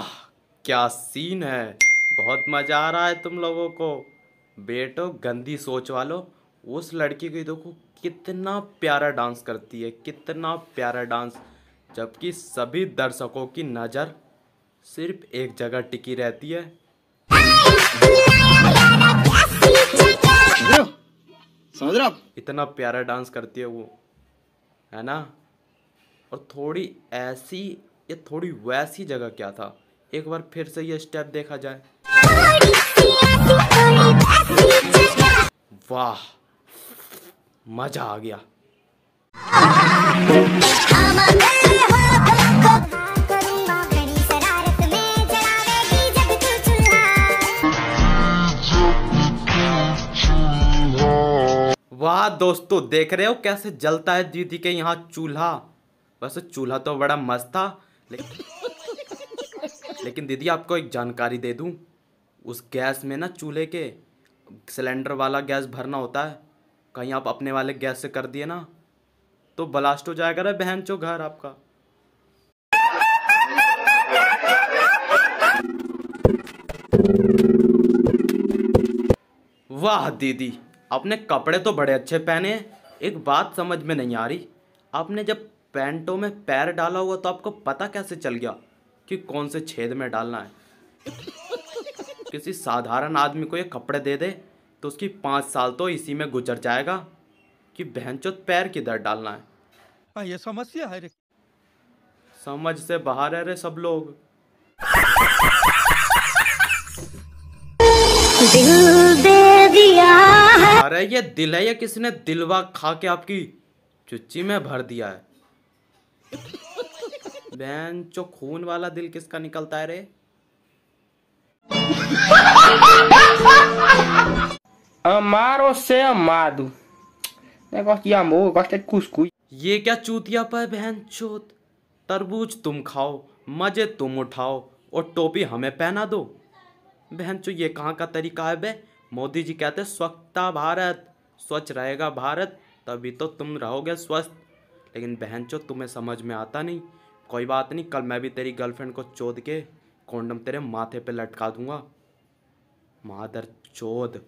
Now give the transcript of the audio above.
वाह क्या सीन है? बहुत मज़ा आ रहा है तुम लोगों को। बेटो गंदी सोच वालो उस लड़की को देखो कितना प्यारा डांस करती है कितना प्यारा डांस। जबकि सभी दर्शकों की नज़र सिर्फ़ एक जगह टिकी रहती है। समझ रहे हो इतना प्यारा डांस करती है वो है ना? और थोड़ी ऐसी ये थोड़ी वैसी जगह क्या था? एक बार फिर से ये स्टेप देखा जाए। वाह, मज़ा आ गया। वाह दोस्तों, देख रहे हो कैसे जलता है दीदी के यहाँ चूल्हा? वैसे चूल्हा तो बड़ा मस्त था, लेकिन लेकिन दीदी, आपको एक जानकारी दे दूँ, उस गैस में ना चूल्हे के सिलेंडर वाला गैस भरना होता है, कहीं आप अपने वाले गैस से कर दिए ना तो ब्लास्ट हो जाएगा रे बहन चो घर आपका। वाह दीदी, आपने कपड़े तो बड़े अच्छे पहने हैं एक बात समझ में नहीं आ रही, आपने जब पैंटों में पैर डाला हुआ तो आपको पता कैसे चल गया? कि कौन से छेद में डालना है। किसी साधारण आदमी को ये कपड़े दे दे तो उसकी पाँच साल तो इसी में गुजर जाएगा कि बहनचोद पैर किधर डालना है। हाँ ये समस्या है रे। समझ से बाहर है रे सब लोग। अरे ये दिल है या किसने दिलवा खा के आपकी चुच्ची में भर दिया है? बहन चो खून वाला दिल किसका निकलता है रे? Amar você amado. Negócio de amor, gosta de cuscuz. ये क्या चूतिया पर बहन चोत? तरबूज तुम खाओ मज़े तुम उठाओ और टोपी हमें पहना दो। बहन चो ये कहाँ का तरीका है बे? मोदी जी कहते स्वच्छता भारत स्वच्छ रहेगा भारत तभी तो तुम रहोगे स्वस्थ। लेकिन बहन चो तुम्हें समझ में आता नहीं। कोई बात नहीं, कल मैं भी तेरी गर्लफ्रेंड को चोद के कोंडम तेरे माथे पे लटका दूँगा। मादर चोद।